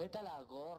Vete a la gor.